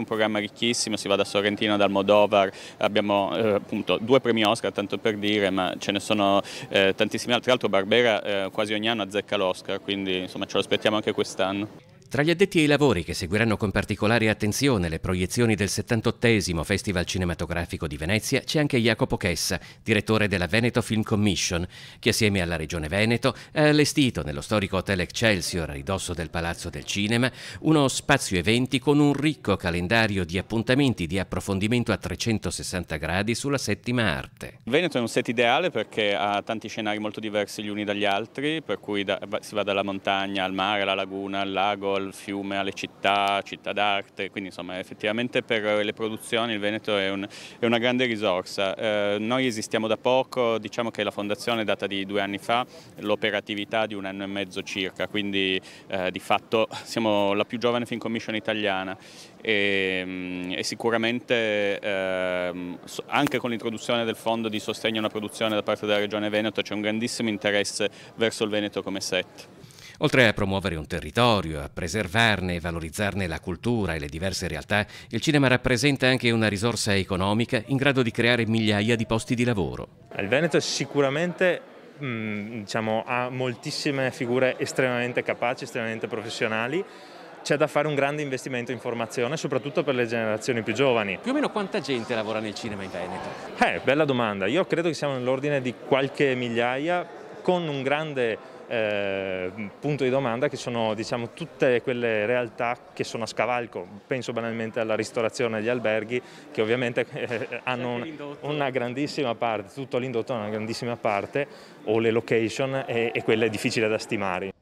Un programma ricchissimo, si va da Sorrentino, dal Modovar, abbiamo eh, appunto due premi Oscar tanto per dire, ma ce ne sono eh, tantissimi altri. Tra l'altro Barbera eh, quasi ogni anno azzecca l'Oscar, quindi insomma ce lo aspettiamo anche quest'anno. Tra gli addetti ai lavori che seguiranno con particolare attenzione le proiezioni del 78 Festival Cinematografico di Venezia c'è anche Jacopo Chessa, direttore della Veneto Film Commission, che assieme alla Regione Veneto ha allestito nello storico Hotel Excelsior a ridosso del Palazzo del Cinema uno spazio eventi con un ricco calendario di appuntamenti di approfondimento a 360 gradi sulla settima arte. Veneto è un set ideale perché ha tanti scenari molto diversi gli uni dagli altri, per cui da, si va dalla montagna al mare, alla laguna, al lago, al fiume, alle città, città d'arte, quindi insomma effettivamente per le produzioni il Veneto è, un, è una grande risorsa. Eh, noi esistiamo da poco, diciamo che la fondazione è data di due anni fa, l'operatività di un anno e mezzo circa, quindi eh, di fatto siamo la più giovane film commission italiana e, mm, e sicuramente eh, anche con l'introduzione del fondo di sostegno a una produzione da parte della Regione Veneto c'è un grandissimo interesse verso il Veneto come set. Oltre a promuovere un territorio, a preservarne e valorizzarne la cultura e le diverse realtà, il cinema rappresenta anche una risorsa economica in grado di creare migliaia di posti di lavoro. Il Veneto sicuramente mm, diciamo, ha moltissime figure estremamente capaci, estremamente professionali c'è da fare un grande investimento in formazione, soprattutto per le generazioni più giovani. Più o meno quanta gente lavora nel cinema in Veneto? Eh, bella domanda. Io credo che siamo nell'ordine di qualche migliaia, con un grande eh, punto di domanda che sono diciamo, tutte quelle realtà che sono a scavalco, penso banalmente alla ristorazione e agli alberghi che ovviamente eh, hanno un, una grandissima parte, tutto l'indotto ha una grandissima parte o le location e, e quella è difficile da stimare.